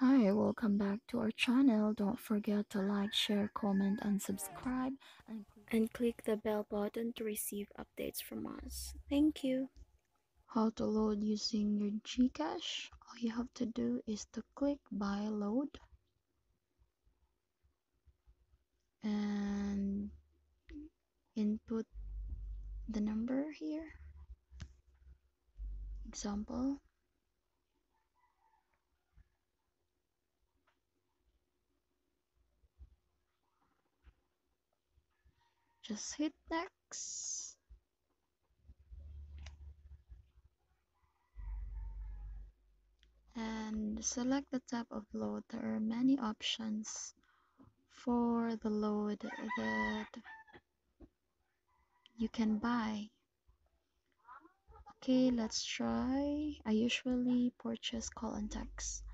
Hi, welcome back to our channel. Don't forget to like, share, comment, and subscribe. And, and click the bell button to receive updates from us. Thank you. How to load using your Gcash? All you have to do is to click buy load. And input the number here. Example just hit next. And select the type of load. There are many options for the load that you can buy. Okay let's try. I usually purchase call and text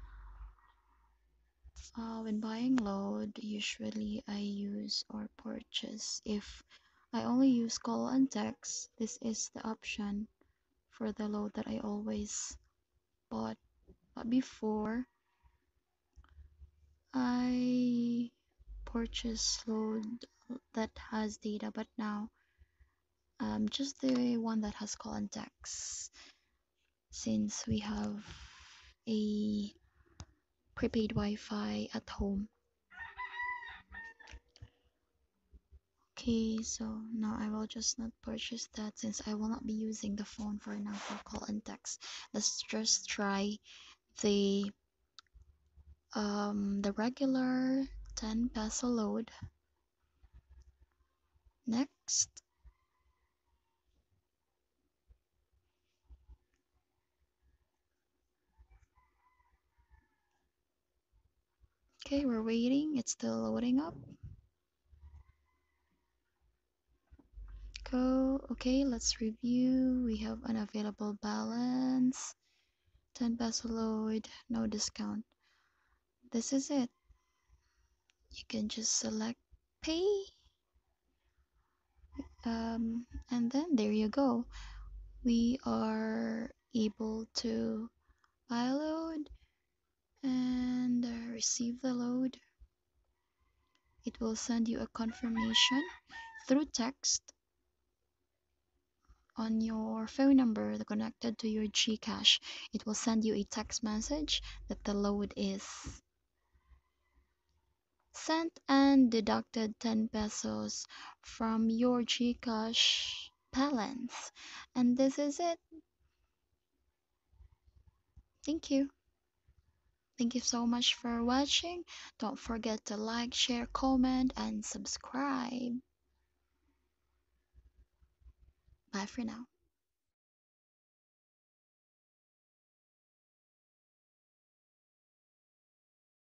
uh, when buying load usually i use or purchase. If i only use call and text this is the option for the load that i always bought. But before i purchase load that has data but now um just the one that has call and text. Since we have a prepaid Wi-Fi at home. Okay, so now I will just not purchase that since I will not be using the phone for now for call and text. Let's just try the um the regular 10 peso load. Next. Okay, we're waiting. It's still loading up. Go. Okay, let's review. We have an available balance. 10 peso load, no discount. This is it. You can just select pay. Um, and then there you go. We are able to load and uh, receive the load. It will send you a confirmation through text on your phone number connected to your Gcash. It will send you a text message that the load is sent and deducted 10 pesos from your Gcash balance. And this is it. Thank you. Thank you so much for watching. Don't forget to like, share, comment, and subscribe. Bye for now.